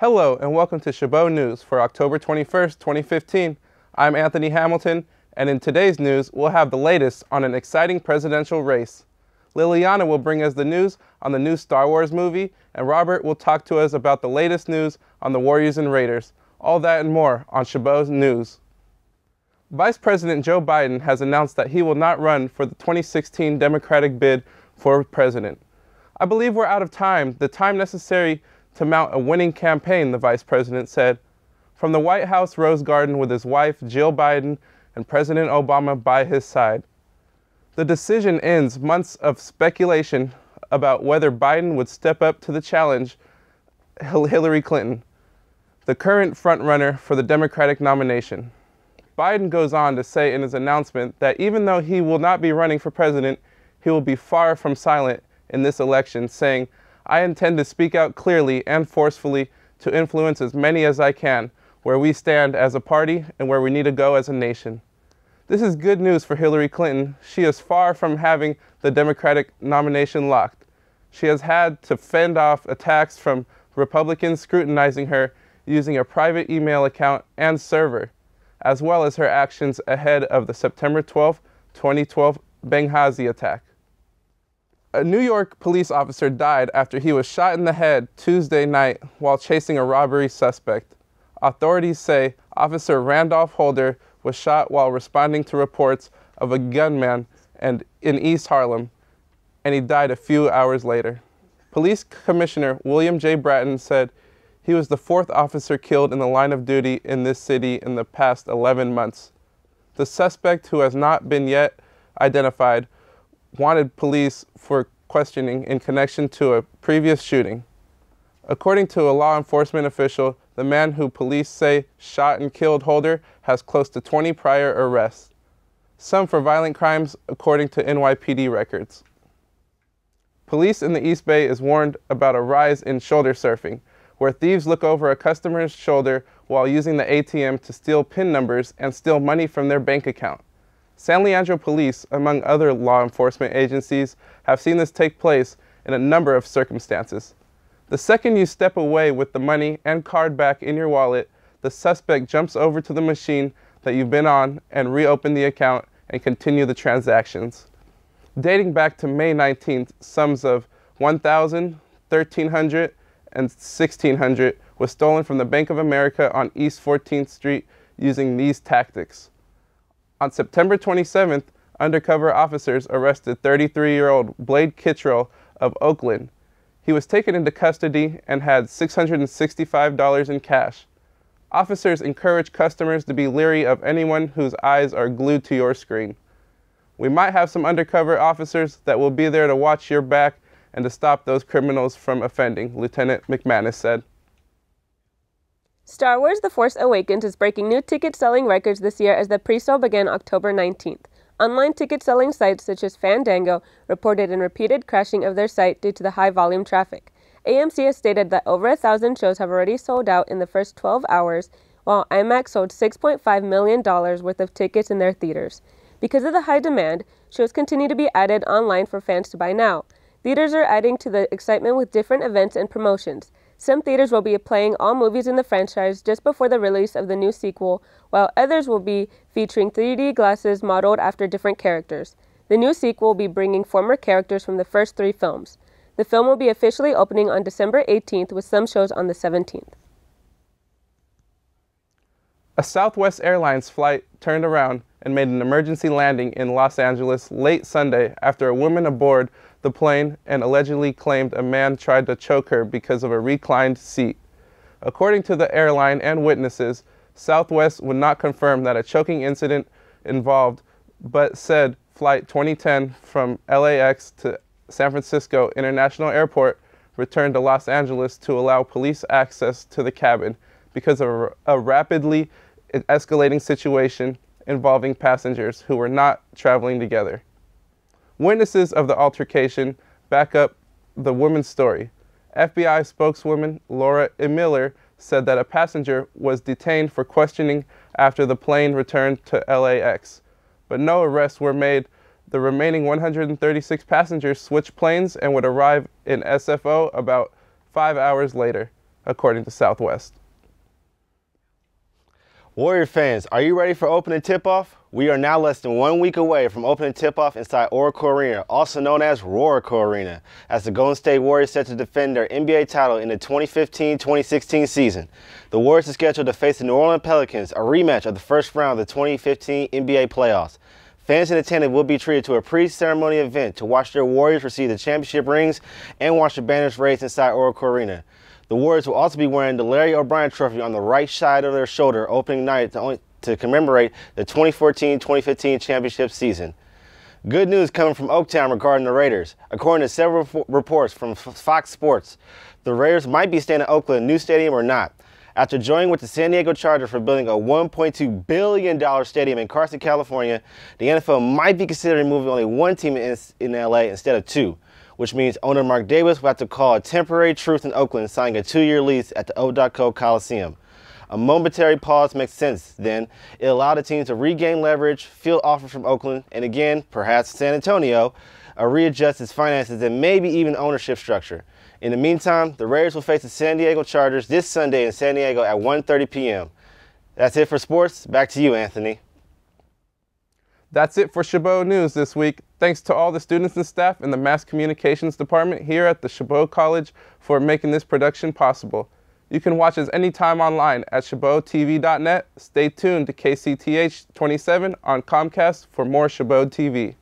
Hello and welcome to Chabot News for October 21st, 2015. I'm Anthony Hamilton, and in today's news, we'll have the latest on an exciting presidential race. Liliana will bring us the news on the new Star Wars movie, and Robert will talk to us about the latest news on the Warriors and Raiders. All that and more on Chabot's News. Vice President Joe Biden has announced that he will not run for the 2016 Democratic bid for president. I believe we're out of time, the time necessary to mount a winning campaign, the vice president said. From the White House Rose Garden with his wife, Jill Biden, and President Obama by his side. The decision ends months of speculation about whether Biden would step up to the challenge Hillary Clinton, the current frontrunner for the Democratic nomination. Biden goes on to say in his announcement that even though he will not be running for president, he will be far from silent in this election, saying, I intend to speak out clearly and forcefully to influence as many as I can where we stand as a party and where we need to go as a nation. This is good news for Hillary Clinton. She is far from having the Democratic nomination locked. She has had to fend off attacks from Republicans scrutinizing her using a private email account and server, as well as her actions ahead of the September 12, 2012 Benghazi attack. A New York police officer died after he was shot in the head Tuesday night while chasing a robbery suspect. Authorities say Officer Randolph Holder was shot while responding to reports of a gunman and in East Harlem, and he died a few hours later. Police Commissioner William J. Bratton said he was the fourth officer killed in the line of duty in this city in the past 11 months. The suspect, who has not been yet identified, wanted police for questioning in connection to a previous shooting. According to a law enforcement official, the man who police say shot and killed Holder has close to 20 prior arrests, some for violent crimes, according to NYPD records. Police in the East Bay is warned about a rise in shoulder surfing, where thieves look over a customer's shoulder while using the ATM to steal PIN numbers and steal money from their bank account. San Leandro Police, among other law enforcement agencies, have seen this take place in a number of circumstances. The second you step away with the money and card back in your wallet, the suspect jumps over to the machine that you've been on and reopen the account and continue the transactions. Dating back to May 19th, sums of 1,000, 1,300, and 1,600 was stolen from the Bank of America on East 14th Street using these tactics. On September 27th, undercover officers arrested 33 year old Blade Kittrell of Oakland. He was taken into custody and had $665 in cash. Officers encourage customers to be leery of anyone whose eyes are glued to your screen. We might have some undercover officers that will be there to watch your back and to stop those criminals from offending, Lieutenant McManus said. Star Wars The Force Awakens is breaking new ticket selling records this year as the pre sale began October 19th. Online ticket selling sites such as Fandango reported an repeated crashing of their site due to the high volume traffic. AMC has stated that over a thousand shows have already sold out in the first 12 hours, while IMAX sold $6.5 million worth of tickets in their theaters. Because of the high demand, shows continue to be added online for fans to buy now. Theaters are adding to the excitement with different events and promotions. Some theaters will be playing all movies in the franchise just before the release of the new sequel, while others will be featuring 3D glasses modeled after different characters. The new sequel will be bringing former characters from the first three films. The film will be officially opening on December 18th with some shows on the 17th. A Southwest Airlines flight turned around and made an emergency landing in Los Angeles late Sunday after a woman aboard the plane and allegedly claimed a man tried to choke her because of a reclined seat. According to the airline and witnesses, Southwest would not confirm that a choking incident involved, but said Flight 2010 from LAX to San Francisco International Airport returned to Los Angeles to allow police access to the cabin because of a rapidly escalating situation involving passengers who were not traveling together. Witnesses of the altercation back up the woman's story. FBI spokeswoman Laura e. Miller said that a passenger was detained for questioning after the plane returned to LAX, but no arrests were made. The remaining 136 passengers switched planes and would arrive in SFO about five hours later. according to Southwest. Warrior fans, are you ready for opening tip-off? We are now less than one week away from opening tip-off inside Oracle Arena, also known as Roaracle Arena, as the Golden State Warriors set to defend their NBA title in the 2015-2016 season. The Warriors are scheduled to face the New Orleans Pelicans, a rematch of the first round of the 2015 NBA playoffs. Fans in attendance will be treated to a pre-ceremony event to watch their Warriors receive the championship rings and watch the banners raised inside Oracle Arena. The Warriors will also be wearing the Larry O'Brien Trophy on the right side of their shoulder opening night to, to commemorate the 2014-2015 championship season. Good news coming from Oaktown regarding the Raiders. According to several reports from Fox Sports, the Raiders might be staying at Oakland new stadium or not. After joining with the San Diego Chargers for building a $1.2 billion stadium in Carson, California, the NFL might be considering moving only one team in, in LA instead of two which means owner Mark Davis will have to call a temporary truce in Oakland, signing a two-year lease at the O.Co Coliseum. A momentary pause makes sense then. It allowed the team to regain leverage, field offers from Oakland, and again, perhaps San Antonio, uh, readjust its finances and maybe even ownership structure. In the meantime, the Raiders will face the San Diego Chargers this Sunday in San Diego at 1.30 p.m. That's it for sports. Back to you, Anthony. That's it for Chabot News this week. Thanks to all the students and staff in the Mass Communications Department here at the Chabot College for making this production possible. You can watch us anytime online at ChabotTV.net. Stay tuned to KCTH 27 on Comcast for more Chabot TV.